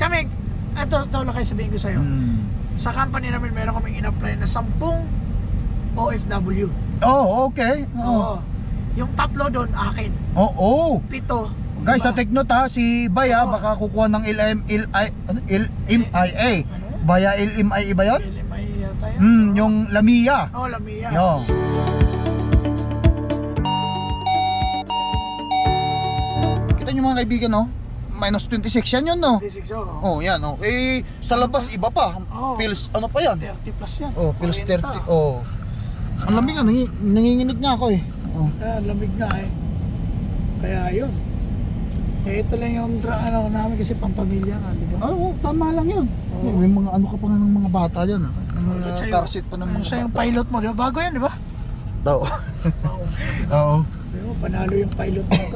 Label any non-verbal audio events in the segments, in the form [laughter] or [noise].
kami, ito, ito lang kayo sabihin ko sa'yo. Mm. Sa company namin, meron kaming in-apply na 10 OFW. Oh, okay. Oo. Oh. Yung tatlo doon, akin. Oh, oh. Pito. Guys, sa Diba? take note ha, si Baya Oo. baka kukuha ng LM, LI, ano? LMIA. Ano? Baya LMIA ba yun? LMI yata yan. Hmm, yung Lamia. Oh, Lamia. Yo. Kita nyo mga kaibigan, no? Minus 26 yan yun, no? 26, oh. Oh, yan, oh. Eh, sa labas, iba pa. Oo. Pills, ano pa yan? 30 plus yan. Oh, pills 40. 30. Oh. Ang lamig nga, nangi- nanginginig nga ako eh. Oh. Ah, lamig na eh. Kaya yun. Eh, ito lang yung dra ano namin kasi pampamilya nga, di ba? Oh, tama lang yun. Oo. Eh, May mga ano ka pa nga ng mga bata yan. ah. Ang mga car seat pa ng Ano mga yung bata. pilot mo, di ba? Bago yan, di ba? Oo. [laughs] Oo. Oo. Ba, panalo yung pilot mo. [laughs]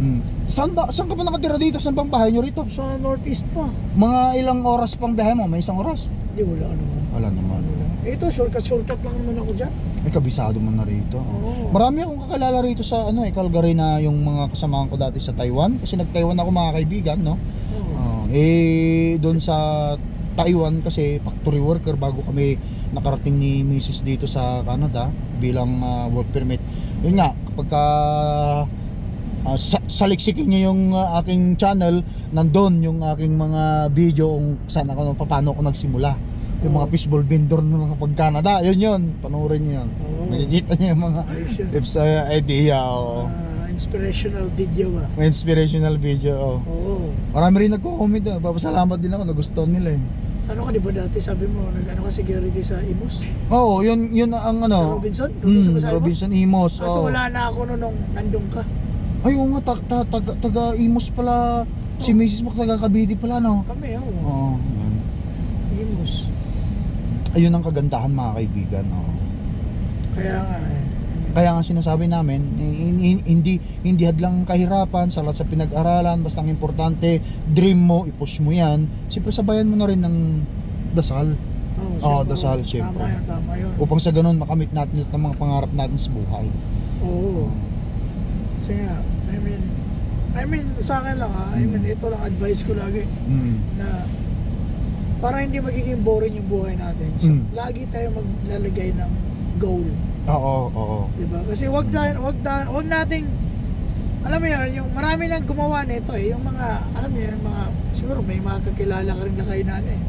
Hmm. Saan ba, saan ka ba nakatira dito? Saan bang bahay nyo rito? sa northeast pa. Mga ilang oras pang biyahe mo? May isang oras? Hindi, wala naman. Wala naman. Eh, Ito, shortcut, shortcut lang naman ako dyan. Eh, kabisado mo na rito. Oo. Marami akong kakilala rito sa ano eh, Calgary na yung mga kasamahan ko dati sa Taiwan. Kasi nag-Taiwan ako mga kaibigan, no? Oo. Ah, eh, doon sa Taiwan kasi factory worker bago kami nakarating ni Mrs. dito sa Canada bilang ah, work permit. Yun nga, kapag ka ah, sa- saliksikin niyo yung ah, aking channel, nandun yung aking mga video kung saan ako, paano ako nagsimula. Yung mga Oo. fishball vendor nung kapag Canada, yun yun, panoorin niyo yun. Oo. Nakikita niyo yung mga tips, uh, idea, o Ah, inspirational video ba? inspirational video. Oh. Oo. Marami rin nagko-comment ah. Papasalamat din ako, nagustuhan nila eh. Ano ka di ba dati sabi mo, nag-ano ka security sa Imus? Oo, oh, yun, yun ang Sa ano. Robinson? Mm, Robinson ba mo? Robinson Imos. Kaso oo. wala na ako noon nung nandun ka. Ay, oo nga, ta- ta- taga, taga Imos pala. Si Oh. Mrs. mo taga Cavite pala, no? Kami, oo. Oo. yun. Imus. Ayun ang kagandahan mga kaibigan. oo. Kaya nga eh. Kaya nga sinasabi namin, eh, hin- hindi hindi hadlang kahirapan sa lahat sa pinag-aralan, basta ang importante, dream mo, i-push mo 'yan. Siyempre sabayan mo na rin ng dasal Oo, siyempre, dasal, siyempre. Tama yun, tama yun. upang sa ganun makamit natin lahat ng mga pangarap natin sa buhay. Oo. Kasi nga, I mean, I mean, sa akin lang ha, I mean, ito lang advice ko lagi Mm. na para hindi magiging boring yung buhay natin, so, Mm. lagi tayo maglalagay ng goal. Oo, oo. Di ba? Kasi wag da, wag da, wag nating alam mo yan, yung marami nang gumawa nito eh, yung mga, alam mo yan, mga, siguro may mga kakilala ka rin na kainan eh.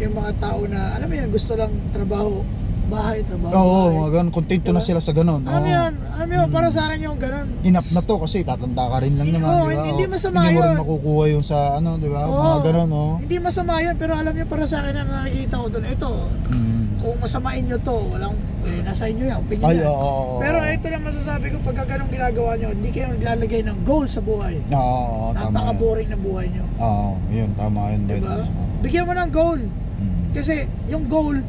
Yung mga tao na, alam mo yan, gusto lang trabaho, bahay, trabaho, Oo, bahay. mga ganun. Kontento na Diba? sila sa ganun. Alam mo Oo. yan, alam mo yun, Mm. para sa akin yung ganun. Enough na to kasi tatanda ka rin lang Hindi- naman, oo, di ba? hindi Oo. masama Hindi mo rin yun. makukuha yung sa ano, di ba? Oo. Mga ganun, oh. Hindi masama yun, pero alam niyo para sa akin na nakikita ko doon, ito, Mm. Kung masamain nyo to, walang, eh, nasa inyo yan, opinion Ay, yan. oo, oo, oo. Pero ito lang masasabi ko, pagka ganun ginagawa nyo, hindi kayo naglalagay ng goal sa buhay. Oo, oo, tama. yun. Napaka-boring na buhay nyo. Oo, yun, tama yun. Diba? Oo. Bigyan mo ng goal. Mm. Kasi yung goal,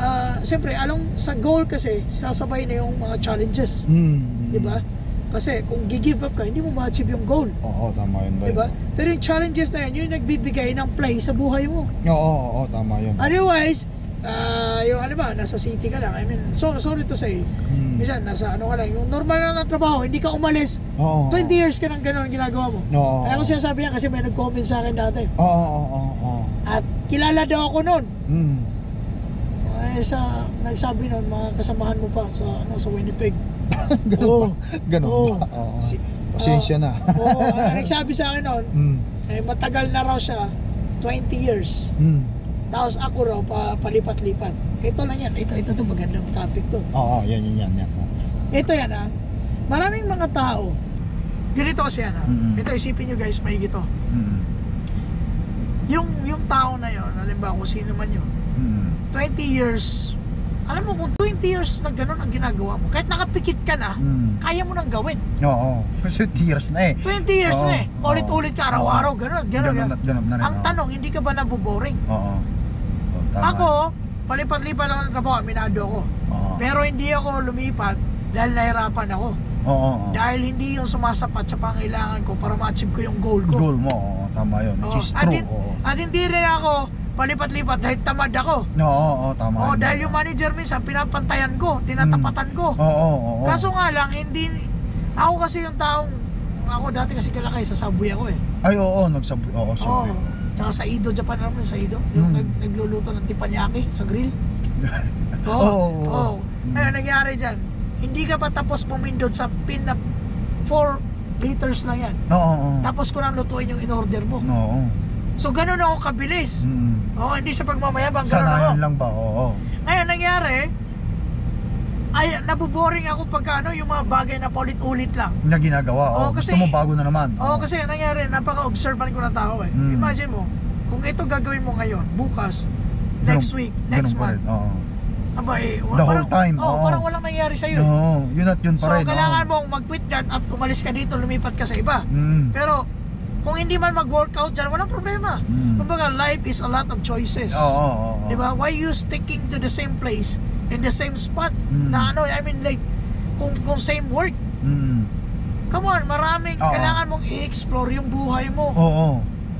ah, siyempre, along sa goal kasi, sasabay na yung mga challenges. Mm. Di ba? Kasi kung gi-give up ka, hindi mo ma-achieve yung goal. Oo, tama yun. Di ba? Pero yung challenges na yun, yun yung nagbibigay ng play sa buhay mo. Oo, oo, oo, tama yun. Otherwise, ah, yung ano ba, nasa city ka lang. I mean, so, sorry to say, Mm. minsan nasa ano ka lang, yung normal lang na trabaho, hindi ka umalis. Oo. 20 years ka nang gano'n ginagawa mo. Oo. Kaya ko sinasabi yan kasi may nag-comment sa akin dati. Oo, oo, oo, oo. At kilala daw ako noon. Mm. Eh, sa nagsabi noon, mga kasamahan mo pa sa ano sa Winnipeg. [laughs] Ganun Oo. ba? Ganun Oo. ba? Oo. Si- Pasensya na. Oo, ang nagsabi sa akin noon, [laughs] Mm. eh, matagal na raw siya, 20 years. Mm. Tapos ako raw, pa, palipat-lipat. Ito lang yan, ito, ito to, magandang topic to. Oo, yan, yan, yan, yan. Ito yan ah, maraming mga tao, ganito kasi yan ah, Mm. ito isipin nyo guys, may gito. Mm. Yung, yung tao na yon, halimbawa kung sino man yun, Mm. 20 years, alam mo kung 20 years na ganun ang ginagawa mo, kahit nakapikit ka na, Mm. kaya mo nang gawin. Oo, kasi tears na eh. 20 years Oo, na eh, paulit-ulit ka araw-araw, ganun, ganun. Ganun, ganun. Ang tanong, hindi ka ba naboboring? Oo. Oo, tama. Ako, palipat-lipat lang ng trabaho, aminado ako. Oo. Pero hindi ako lumipat dahil nahirapan ako. Oo, oo. Dahil hindi yung sumasapat sa pangailangan ko para ma-achieve ko yung goal ko. Goal mo, oo, tama yun. Which Oo. is At, true. hin- Oo. at hindi rin ako palipat-lipat dahil tamad ako. Oo, oo, tama. Yun. dahil yung manager minsan pinapantayan ko, tinatapatan ko. Oo, oo, oo. Kaso nga lang hindi ako kasi yung taong ako dati kasi kalakay sa subway ako eh. Ay, oo, nagsabi. Oo, Oo. Tsaka sa Ido, Japan, alam mo yung sa Ido? Yung Hmm. nag, nagluluto ng teppanyaki sa grill. [laughs] Oo. Oo. oo, oo. Ano nangyari dyan? Hindi ka pa tapos pumindot sa pin na 4 liters lang yan. Oo, oo. Tapos ko nang lutuin yung in-order mo. Oo. So, ganun ako kabilis. Mm. Oo, hindi sa pagmamayabang. Ganun ako. Sanayan lang ba? Oo. Ngayon, nangyari, ay, nabuboring ako pagka ano, yung mga bagay na paulit-ulit lang. Na ginagawa. Oo, Oo, kasi- Gusto mo bago na naman. Oo, kasi ang nangyari, napaka-observant ko ng tao eh. Mm. Imagine mo, kung ito gagawin mo ngayon, bukas, next Ganun- week, next month, Oo. aba eh, The whole parang, time, Oo, oo. parang walang nangyari sa'yo. eh. Oo, yun at yun pa So, rin. kailangan oo. mong mag-quit dyan at umalis ka dito, lumipat ka sa iba. Mm. Pero, kung hindi man mag-workout dyan, walang problema. Mm. Kumbaga, life is a lot of choices. Oo, oo, oo. Di ba? Why you sticking to the same place in the same spot Mm. na ano, I mean like kung kung same work. Mm. Come on, maraming Oo. kailangan mong i-explore yung buhay mo Oo.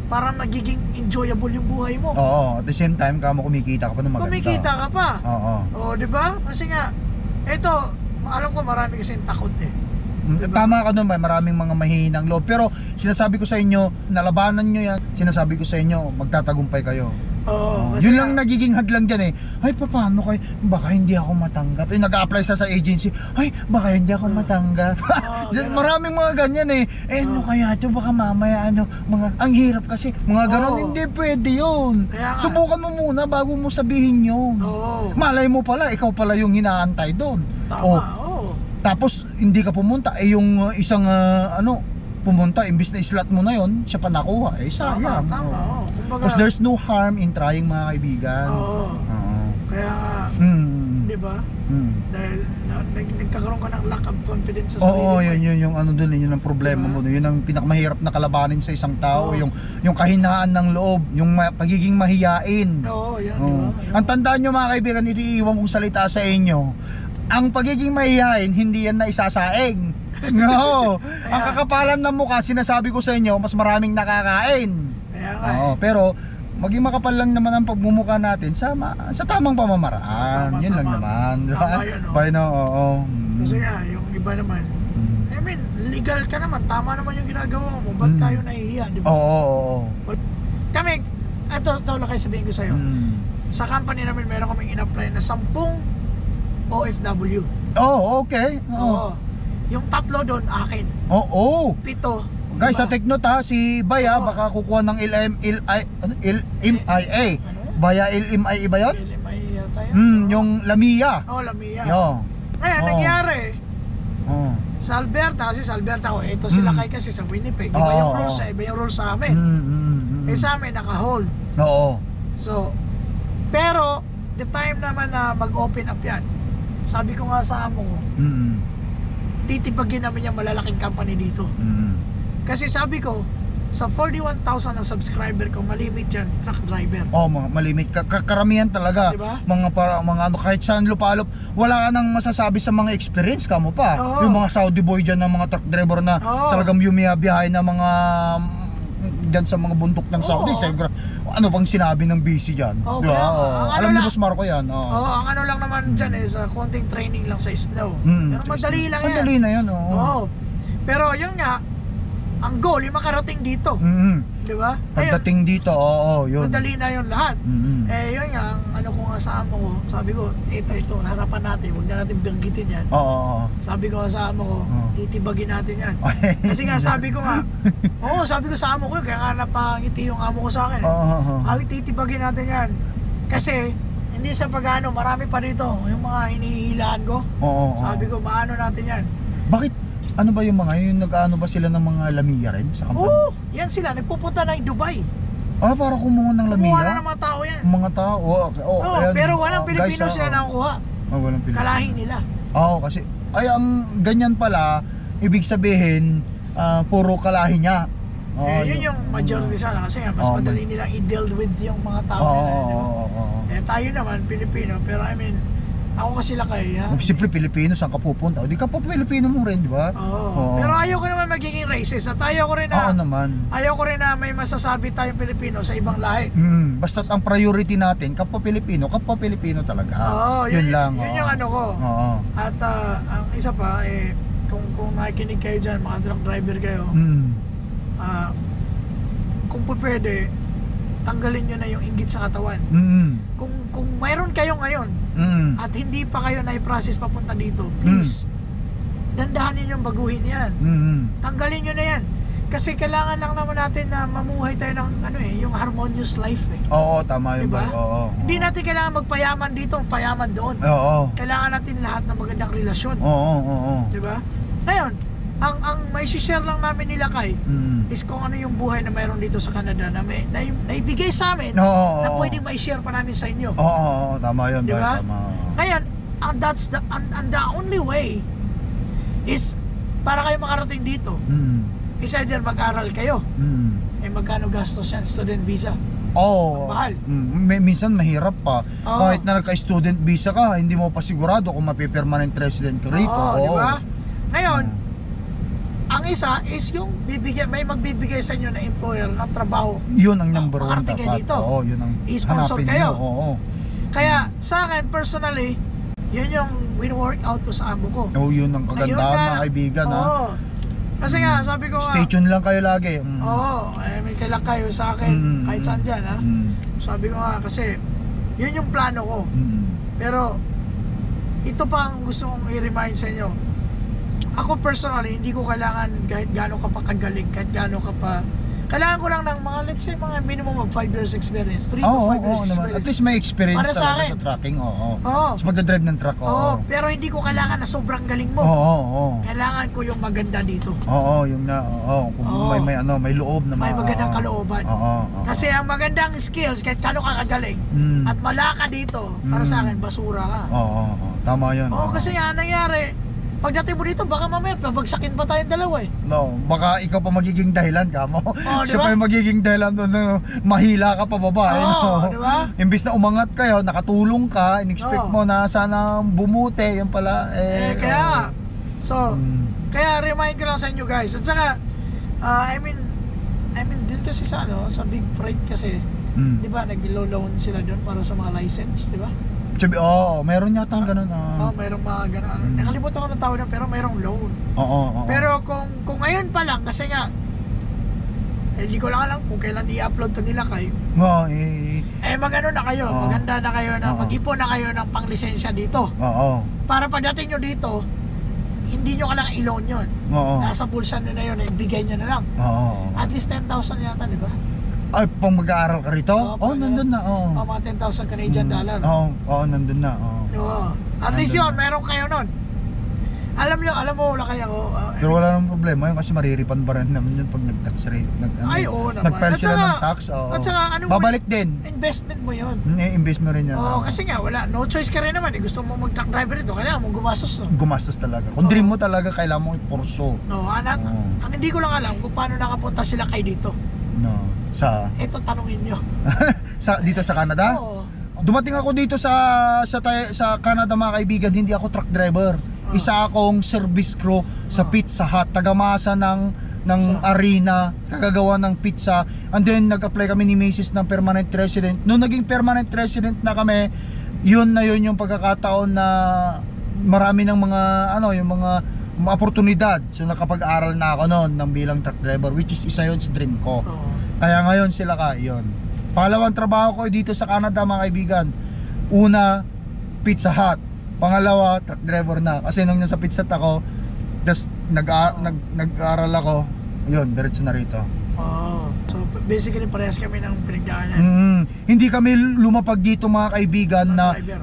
para magiging enjoyable yung buhay mo. Oo. At the same time, kamo kumikita ka pa ng maganda. Kumikita ka pa. Oo. Oh, di ba? Kasi nga ito, alam ko marami kasi takot eh. Mm, Diba? Tama ka doon, may maraming mga mahihinang loob. Pero sinasabi ko sa inyo, nalabanan nyo yan. Sinasabi ko sa inyo, magtatagumpay kayo. Oo. Yun lang nagiging hadlang dyan eh. Ay, paano kay Baka hindi ako matanggap. Eh, nag-apply sa sa agency. Ay, baka hindi ako matanggap. Oo, [laughs] ganun. Maraming mga ganyan eh. Eh, ano kaya ito? Baka mamaya ano, mga, ang hirap kasi. Mga ganon, Oo. hindi pwede yun. Kaya nga. Subukan mo muna bago mo sabihin yun. Oo. Malay mo pala, ikaw pala yung hinaantay doon. Tama. Oh, Oo. tapos hindi ka pumunta, eh yung uh, isang uh, ano, pumunta, imbis na islat mo na yon siya pa nakuha. Eh, Tama, sayang. tama. Oo. Kumbaga, Because there's no harm in trying mga kaibigan. Oo. Oo. Kaya Mm. di ba? Mm. Dahil na, nag, nagkakaroon ka ng lack of confidence sa sarili Oo, mo. yun, yun, yung ano dun, eh, yun ang problema Diba? mo dun. Yun ang pinakamahirap na kalabanin sa isang tao, Oo. yung yung kahinaan ng loob, yung ma- pagiging mahiyain. Oo, yan, di Oo. ba? Ang tandaan nyo mga kaibigan, ito iiwan kong salita sa inyo. Ang pagiging mahihain, hindi yan na isasaing. No. [laughs] ang kakapalan ng mukha, sinasabi ko sa inyo, mas maraming nakakain. Oo, pero maging makapal lang naman ang pagmumukha natin sa ma- sa tamang pamamaraan. Tama, yun lang tama. naman. di ba? Tama yun, oh. Bye no, oo. Mm. Kasi nga, yung iba naman, Mm. I mean, legal ka naman, tama naman yung ginagawa mo. Ba't Mm. tayo nahihiya, di ba? Oo, oo, oo. Kami, ito, ito lang kayo sabihin ko sa'yo. Mm. Sa company namin, meron kaming in-apply na 10 OFW. Oh, okay. Oo. Oo. Yung tatlo doon, akin. Oo. Pito. Guys, sa note ha, si Baya baka kukuha ng LM, LI, ano? LMIA. Baya LMIA ba yun? LMI yata yun. Hmm, Oo. yung Lamia. Oo, Lamia. Yo. Ngayon, Oo. nangyari, Oh. sa Alberta, kasi sa Alberta ko, ito sila Mm. kay kasi sa Winnipeg. Iba Oo, yung oo. rules sa iba yung rules sa Mm, amin. mm, mm. Eh sa amin, naka-hold. Oo. So, pero, the time naman na mag-open up yan, sabi ko nga sa amo ko, Mm, titibagin namin yung malalaking company dito. mm. Kasi sabi ko, sa 41,000 na subscriber ko, malimit yan, truck driver. Oh, mga malimit ka ka- karamihan talaga. Diba? Mga para mga ano kahit saan lupalop, wala ka nang masasabi sa mga experience ka mo pa. Oo. Yung mga Saudi boy diyan ng mga truck driver na Oo. talagang yumiyabiyahe na mga mm, dyan sa mga bundok ng Saudi. Oo. Siyempre, ano bang sinabi ng busy diyan? Oo, Di ba? kaya. Oo. Ang ano Alam ni lang- Boss Marco 'yan. Oo. Oo, ang ano lang naman dyan is uh, konting training lang sa snow. Mm, Pero madali lang yan. Madali na 'yan, oo. Oo. Pero yun nga, ang goal, yung makarating dito. Mm. Di ba? Ayun, Pagdating dito, oo, yun. madali na yun lahat. Mm. Eh, yun nga, ang ano ko nga sa amo ko, sabi ko, ito, ito, harapan natin, huwag na natin banggitin yan. Oo, oo. Sabi ko sa amo ko, Oo. titibagin natin yan. [laughs] Kasi nga, sabi ko nga, [laughs] oo, sabi ko sa amo ko, kaya nga napangiti yung amo ko sa akin. Oo, oo, oo. Sabi, titibagin natin yan. Kasi, hindi sa pagano, marami pa dito, yung mga hinihilaan ko. Oo, oo. Sabi ko, maano natin yan. Bakit ano ba yung mga yung nag-ano ba sila ng mga Lamia rin sa company? Oo, yan sila, nagpupunta na Dubai. Ah, para kumuha ng Lamia? Kumuha na ng mga tao yan. Mga tao. Oh, okay. oh, Oo, ayan. pero walang Oh, Pilipino guys, sila ah, nakukuha. Oh, walang Pilipino. Kalahi nila. Oo, kasi ay ang ganyan pala, ibig sabihin ah, puro kalahi niya. Oo, eh, yun yung majority sana kasi nga, mas Oo, madali nilang i-deal with yung mga tao Oo, nila. oo, oo, oo. Eh, tayo naman, Pilipino, pero I mean, ako kasi lakay, ha? Kung siyempre Pilipino, saan ka pupunta? O di ka pa Pilipino mo rin, di ba? Oo. Oo. Pero ayaw ko naman magiging racist at ayaw ko rin Oo na, naman. ayaw ko rin na may masasabi tayong Pilipino sa ibang lahi. Mm, basta ang priority natin, kapwa Pilipino, kapwa Pilipino talaga. Oo, yun, lang. Yun oo. yung ano ko. Oo. At ah, ang isa pa, eh, kung, kung nakikinig kayo dyan, mga truck driver kayo, Mm. ah, kung po pwede, tanggalin nyo na yung inggit sa katawan. Mm. Kung kung mayroon kayo ngayon Mm. at hindi pa kayo na-process papunta dito, please, dandahanin yung baguhin yan. Mm. Tanggalin nyo na yan. Kasi kailangan lang naman natin na mamuhay tayo ng ano eh, yung harmonious life eh. Oo, tama yun Diba? ba? Oo. Hindi natin kailangan magpayaman dito, payaman doon. Oo. Kailangan natin lahat ng magandang relasyon. Oo, oo, oo. Di ba? Ngayon, ang ang may share lang namin nila kay Mm. is kung ano yung buhay na mayroon dito sa Canada na may na, naibigay sa amin oo, na pwedeng ma-share pa namin sa inyo. Oo, oo, oo, tama yun, Di ba? ba? Tama. Ngayon, and that's the and, and the only way is para kayo makarating dito Mm. is either mag-aral kayo Mm. eh magkano gastos yan student visa Oo. Mahal. Mm, may- minsan mahirap pa. Oo. Kahit na nagka-student visa ka, hindi mo pa sigurado kung mapipermanent resident ka rito. Oo, di ba? Ngayon, Mm. Ang isa is yung bibigay, may magbibigay sa inyo na employer ng trabaho. Yun ang number one makarating kayo dapat. dito. Oo, yun ang I-sponsor hanapin kayo. nyo. Oo. Kaya sa akin personally, yun yung win-work out ko sa amo ko. Oo, yun ang Na yun kagandahan nga- mga kaibigan ha. Oo. Kasi nga, sabi ko nga, Stay tuned lang kayo lagi. Mm. Oo, eh, may kailan kayo sa akin, Mm, kahit saan dyan ha. Mm. Sabi ko nga, kasi yun yung plano ko. Mm. Pero, ito pa ang gusto kong i-remind sa inyo. Ako personally, hindi ko kailangan kahit gaano ka pa kagaling, kahit gaano ka pa... Kailangan ko lang ng mga, let's say, mga minimum of 5 years experience. 3 to 5 Oo, years naman. experience. At least may experience Para sa talaga akin. sa tracking. Oo. Oo. Sa magdadrive ng truck. Oo. Oo, pero hindi ko kailangan na sobrang galing mo. Oo, oo, oo. Kailangan ko yung maganda dito. Oo, yung na, oo, kung Oo. may may ano, may loob na May ma- magandang oo. kalooban. Oo, oo. Kasi ang magandang skills, kahit kano ka kagaling, Mm. at malaka dito, para sa Mm. akin, basura ka. Oo, oo, oo. Tama 'yun. Oo, kasi nga, nangyari, pagdating mo dito, baka mamaya, pabagsakin pa tayong dalawa eh. No, baka ikaw pa magiging dahilan ka mo. Di Siya pa yung magiging dahilan doon na mahila ka pa baba. eh, Oo, no? di ba? Imbis na umangat kayo, nakatulong ka, in-expect Oo. mo na sana bumuti, yun pala. Eh, Eh, kaya, oo. so, Mm. kaya remind ko lang sa inyo guys. At saka, ah, I mean, I mean, din kasi sa ano, sa Big Freight kasi, Mm. di ba, nag-loan sila doon para sa mga license, di ba? Sabi, oo, meron yata ganun. Oo, ah. mayroong mga gano'n. ano. Mm. Nakalimutan ko ng tawag na, pero mayroong loan. Oo, oo. Pero kung kung ngayon pa lang, kasi nga, eh, hindi ko lang alam kung kailan i-upload to nila kayo. Oo, eh, Eh, magano na kayo, Oo. maganda na kayo na, Oo. mag-ipon na kayo ng panglisensya dito. oo. Para pagdating nyo dito, hindi nyo kailangan i-loan yun. Oo. Nasa bulsa nyo na yun, eh, bigay nyo na lang. Oo. At least 10,000 yata, di ba? Ay, pang mag-aaral ka rito? Oo, oh, nandun na. Oo. O, mga 10,000 Canadian dollar. Oo, oo, nandun na. Oo. Oo. At least yun, meron kayo nun. Alam nyo, alam mo, wala kaya ko. ah, Pero wala namang problema yun kasi mariripan pa rin naman yun pag nag-tax rate. Nag, ano, Ay, oo naman. Nag-file sila ng tax. Oo. at saka, ano mo- Babalik din. investment mo yun. Hmm, I-invest mo rin yan. Oo, kasi nga, wala. No choice ka rin naman. Eh. Gusto mo mag-truck driver ito, kailangan mo gumastos, no? Gumastos talaga. Kung Oo. dream mo talaga, kailangan mo ipurso. No, anak, Oo. ang hindi ko lang alam kung paano nakapunta sila kay dito. No. Sa, Ito, tanungin nyo. [laughs] sa dito sa Canada? Oo. Dumating ako dito sa sa sa Canada mga kaibigan, hindi ako truck driver. Isa akong service crew sa Ah. Pizza Hut, tagamasa ng ng Sa- arena, kagagawa ng pizza. And then nag-apply kami ni Mrs. ng permanent resident. Noong naging permanent resident na kami, yun na yun yung pagkakataon na marami ng mga ano, yung mga oportunidad. So nakapag-aral na ako noon ng bilang truck driver which is isa yun sa dream ko. Oo. Kaya ngayon sila ka, yun. Pangalawang trabaho ko dito sa Canada mga kaibigan. Una, Pizza Hut. Pangalawa, truck driver na. Kasi nung nasa Pizza Hut ako, tas nag, nag, nag-aral ako, yun, diretso na rito. Oo. So, basically, parehas kami ng pinagdaanan. Mm, hindi kami lumapag dito mga kaibigan Truck na driver.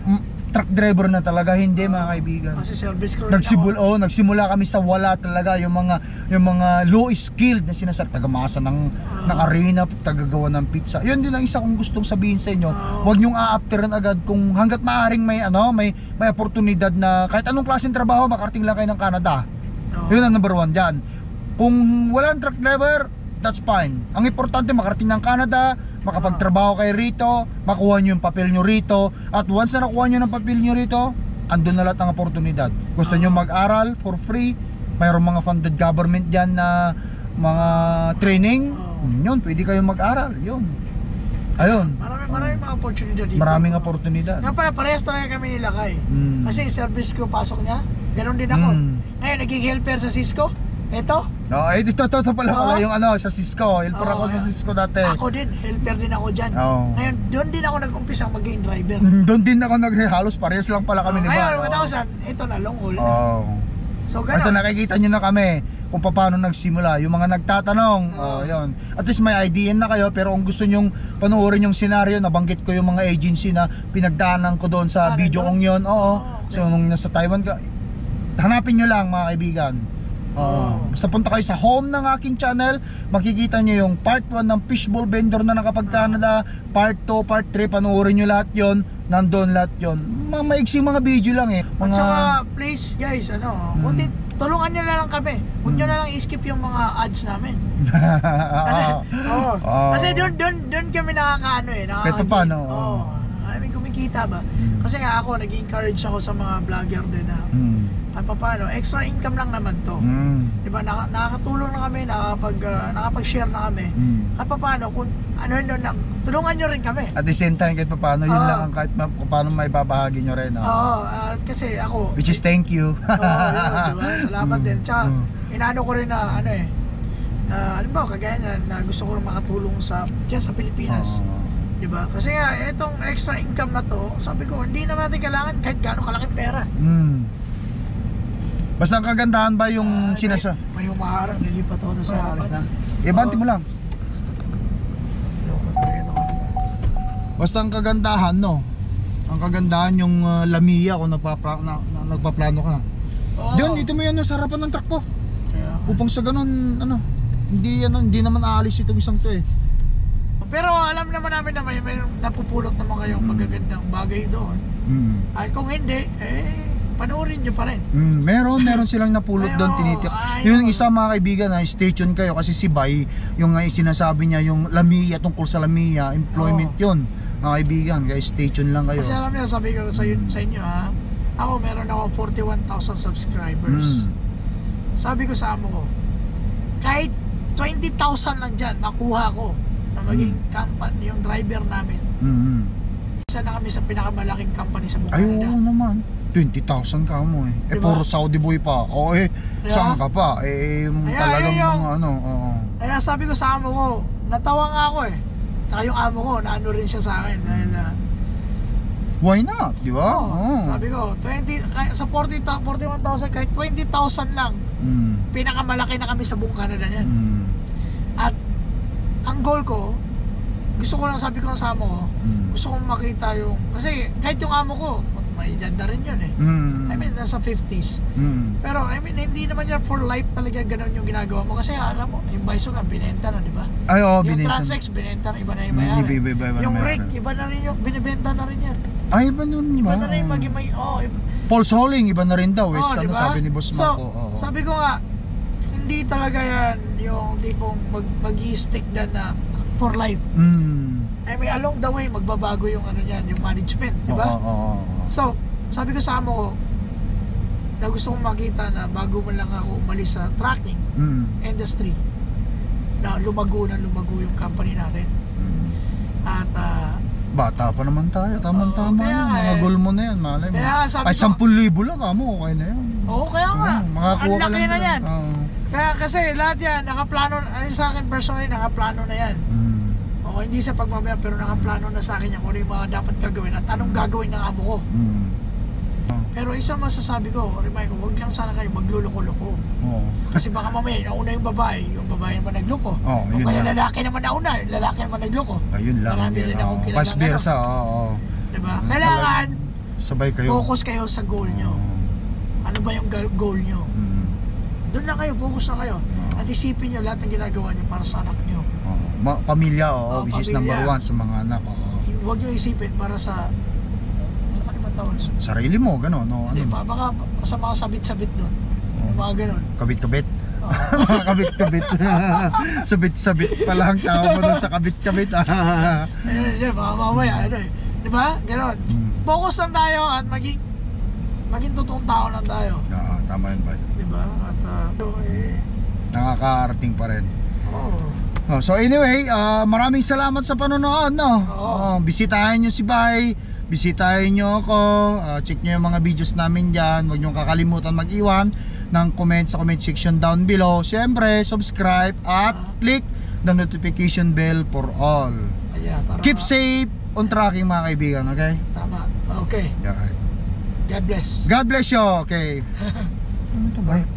Truck driver na talaga, hindi mga kaibigan. Kasi service crew rin Nagsibul, ako. oh, nagsimula kami sa wala talaga yung mga yung mga low skilled na sinasabi tagamasa ng ng arena, tagagawa ng pizza. Yun din ang isa kong gustong sabihin sa inyo. Oo. Huwag niyong aapteran agad kung hangga't maaring may ano, may may oportunidad na kahit anong klaseng trabaho makarating lang kayo ng Canada. Oo. Yun ang number one dyan. Kung walang truck driver, that's fine. Ang importante makarating ng Canada, makapagtrabaho kayo rito, makuha nyo yung papel nyo rito, at once na nakuha nyo ng papel nyo rito, andun na lahat ng oportunidad. Gusto nyo mag-aral for free, mayroong mga funded government dyan na mga training, Oo. yun, pwede kayong mag-aral, yun. Ayun, Marami, marami mga opportunity dito. maraming oportunidad. Nga pala, parehas talaga kami nilakay. Mm. Kasi service crew pasok niya, ganun din ako. Mm. Ngayon, naging helper sa Cisco. Ito, No, eh dito to, to pala pala Oo. yung ano sa Cisco. Helper Oo, ako sa ayan. Cisco dati. ako din, helper din ako dyan. Oo. Ngayon, doon din ako nag-umpisa maging driver. Doon din ako nagre-halos parehas lang pala kami ni Ngayon, Bar. matapos ito na, long haul na. Oh. So, Ito ganun. nakikita nyo na kami kung paano nagsimula. Yung mga nagtatanong, oh, yun. At least may idea na kayo pero kung gusto nyong panoorin yung senaryo, nabanggit ko yung mga agency na pinagdaanan ko doon sa Ah, video kong yun. Oo. Ah, okay. So nung nasa Taiwan ka, hanapin nyo lang mga kaibigan. Oh. Basta punta kayo sa home ng aking channel, makikita nyo yung part 1 ng fishbowl vendor na nakapag-Canada, part 2, part 3, panoorin nyo lahat yon nandun lahat yon mga maiksing mga video lang eh. At Mga, saka, please, guys, ano, Hmm. kundi, tulungan nyo na lang kami. Huwag nyo na lang i-skip yung mga ads namin. [laughs] Kasi, oo. Oo. Kasi doon, doon, doon kami nakakaano eh. Nakaka- Kahit paano, oo. Oo. I mean, kumikita ba? Mm. Kasi nga ako, nag-encourage ako sa mga vlogger din na, Hmm. Pa paano, extra income lang naman to. Hmm. Di ba, Naka, nakakatulong na kami, nakakapag, ah, nakapag-share na kami. Kahit pa paano, kung ano yun lang, tulungan nyo rin kami. At the same time, kahit pa paano, yun Oo. lang ang kahit pa paano may babahagi nyo rin. Oo, ah, kasi ako, Which is thank you. Oo, yun, diba? Salamat din. Tsaka, Mm. inaano ko rin na, ano eh, na, alam mo, kagaya na, na gusto ko rin makatulong sa, dyan sa Pilipinas. Oo. Diba? Kasi nga, itong extra income na to, sabi ko, hindi naman natin kailangan kahit gaano kalaking pera. Hmm. Basta ang kagandahan ba yung Ah, sinasa... May, humaharang, nilipat ako na sa Ah, alis na. Ibanti mo lang. Ito. Basta ang kagandahan, no? Ang kagandahan yung uh, Lamia kung nagpapla- na, na, nagpaplano ka. Oo. Doon, dito mo yan sa harapan ng truck ko. Kaya- Upang sa ganun, ano, hindi yan, hindi naman aalis itong isang to eh. Pero alam naman namin na may, may napupulot naman kayong magagandang bagay doon. Hmm. At kung hindi, eh, panoorin nyo pa rin. Mm, meron, meron silang napulot doon oo, tinitik. ay, Yung isa mga kaibigan na stay tuned kayo kasi si Bay, yung nga sinasabi niya yung Lamia tungkol sa Lamia, employment Oo. 'yun. Mga kaibigan, guys, stay tuned lang kayo. Kasi alam niyo, sabi ko sa, sa inyo ha, ako meron ako 41,000 subscribers. Mm. Sabi ko sa amo ko, kahit 20,000 lang dyan, makuha ko na maging company, yung driver namin. Mm. Isa na kami sa pinakamalaking company sa buong Ay, Canada. oo naman. 20,000 ka mo eh. Eh, Diba? puro Saudi boy pa. Oo eh, Diba? saan ka pa? Eh, Kaya, talagang ayun yung- mga ano, oo. Kaya sabi ko sa amo ko, natawa nga ako eh. Tsaka yung amo ko, naano rin siya sa akin dahil na, Why not? Di ba? oh, Oo. sabi ko, 20, kaya sa 40, ta- 41,000, kahit 20,000 lang, Mm. pinakamalaki na kami sa buong Canada niyan. Mm. At ang goal ko, gusto ko lang sabi ko sa amo ko, Mm. gusto kong makita yung, kasi kahit yung amo ko, may edad na rin yun eh. Mm. I mean, nasa 50s. Mm. Pero I mean, hindi naman yan for life talaga ganun yung ginagawa mo. Kasi alam mo, yung Bison nga, binenta na, di ba? Ay, oo, yung binensan. Transex, binenta na, iba na yung mayari. iba- iba- iba na yung. Rick, iba na rin yung, binibenta na rin yan. Ay, iba nun Iba ba? na rin mag may, oh, iba. Paul Soling, iba na rin daw. Oh, Scan di na ba? sabi ni Boss so, Marco. oo. sabi ko nga, hindi talaga yan yung tipong mag, mag-stick na na for life. Mm. Mean, along the way, magbabago yung ano yan, yung management, di ba? Oo, oo, oo. So, sabi ko sa amo ko, na gusto kong makita na bago man lang ako umalis sa trucking Mm. industry, na lumago na lumago yung company natin. Mm. At, ah, Bata pa naman tayo, Oo, kaya yan. nga Mga eh. goal mo na yan, malay mo. Kaya sabi Ay, ko- 10,000 lang kamo, okay na yan. oo, kaya nga. Oo, So, makakuha ang ka laki lang na yan. Oo. Kaya kasi lahat yan, nakaplano, ay sa akin personally, nakaplano na yan. Mm. Oo, hindi sa pagmamaya, pero nakaplano na sa akin yan kung ano yung mga dapat gagawin at anong gagawin ng amo ko. Mm. Pero isang masasabi ko, remind ko, huwag lang sana kayo magluloko-loko. Oo. Kasi baka mamaya, nauna yung babae, yung babae naman nagloko. Oo, o yun kaya lang. lalaki naman nauna, yung lalaki naman nagloko. Ayun lang. Marami rin akong Oo. kilalang Vice versa, oo. oo. Diba? Mm, Kailangan, Sabay kayo. focus kayo sa goal nyo. Oo. Ano ba yung goal nyo? Mm. Doon na kayo, focus na kayo. Oo. At isipin nyo lahat ng ginagawa nyo para sa anak nyo. Ma- pamilya, oo, Oo, which is pamilya. number one sa mga anak. Oo. Huwag nyo isipin para sa, sa ano ba tawag? Sarili mo, gano'n, no? Ano? Pa, baka sa mga sabit-sabit doon. Yung mga ganun. Kabit-kabit. Oo. [laughs] kabit-kabit. [laughs] Sabit-sabit pa lang tao mo dun sa kabit-kabit. ah. Ayun, yun, baka mamaya, ano eh. Di ba? Ganon. Mm. Focus lang tayo at maging maging totoong tao lang tayo. Oo, tama yun ba? Di ba? At uh, so, eh, Nakakarating pa rin. oh, Oh, so anyway, ah, maraming salamat sa panonood, no? Oh, bisitahin nyo si Bay, bisitahin nyo ako, ah, check nyo yung mga videos namin dyan, huwag nyo kakalimutan mag-iwan ng comment sa comment section down below. Siyempre, subscribe at Ah. click the notification bell for all. Ayan, para Keep safe on tracking mga kaibigan, okay? Tama. Okay. Yeah. God bless. God bless you, okay? [laughs] ano to ba?